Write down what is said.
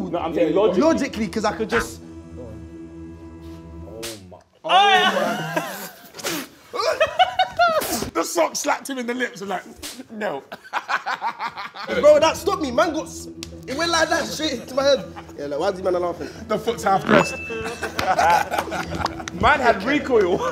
No, I'm saying logically. logically, because I could just. Oh my! The sock slapped him in the lips and like, no. Bro, that stopped me. Man got. It went like that straight into my head. Yeah, like, why is he man laughing? The foot's half pressed. Man had recoil.